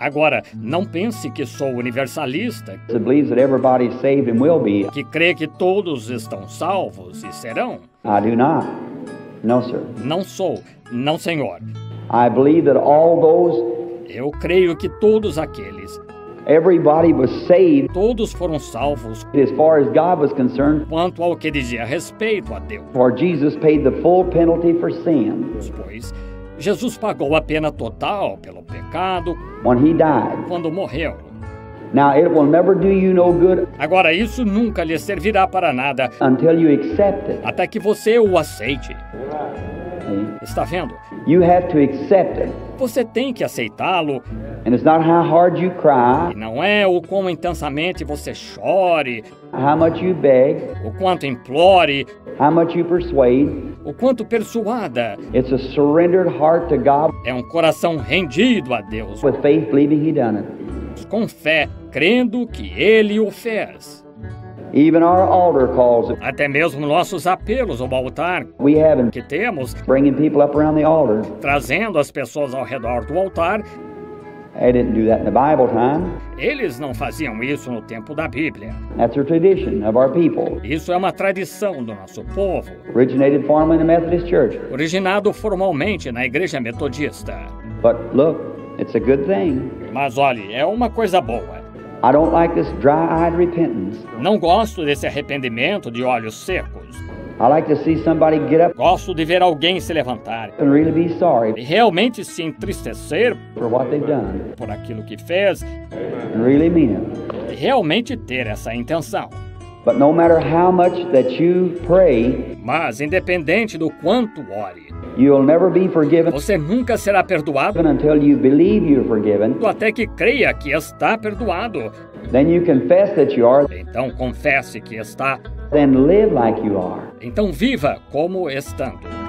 Agora, não pense que sou universalista, que crê que todos estão salvos e serão. I do not. No, sir. Não sou, não, senhor. I believe that all those, Eu creio que todos aqueles, everybody was saved todos foram salvos as far as God was concerned, quanto ao que dizia respeito a Deus, for Jesus paid the full penalty for sin pois Jesus pagou a pena total pelo pecado when he died. quando morreu. Now, it will never do you no good Agora, isso nunca lhe servirá para nada until you accept it. até que você o aceite. See? Está vendo? You have to accept it. Você tem que aceitá-lo And it's not how hard you e cry, não é o quão intensamente você chore, how much you beg, o quanto implore, how much you persuade. o quanto persuada. It's a surrendered heart to God É um coração rendido a Deus, with faith, believing He done it. com fé, crendo que Ele o fez. Even our altar calls it. Até mesmo nossos apelos ao altar que temos, bringing people up around the altar. trazendo as pessoas ao redor do altar, They didn't do that in the Bible time. eles não faziam isso no tempo da Bíblia. That's a tradition of our people. Isso é uma tradição do nosso povo, Originated formally in the Methodist Church. originado formalmente na Igreja Metodista. But look, it's a good thing. Mas olhe, é uma coisa boa. I don't like this dry-eyed repentance. Não gosto desse arrependimento de olhos secos. I like to see somebody get up Gosto de ver alguém se levantar and really be e sorry realmente se entristecer for what they've done por aquilo que fez and really mean it. e realmente ter essa intenção. But no matter how much that you pray, Mas, independente do quanto ore, você nunca será perdoado until you believe you're forgiven. até que creia que está perdoado. Then you confess that you are, Então, confesse que está. then live like you are. Então, viva como estando.